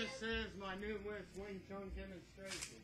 This is my new West Wing Chun demonstration.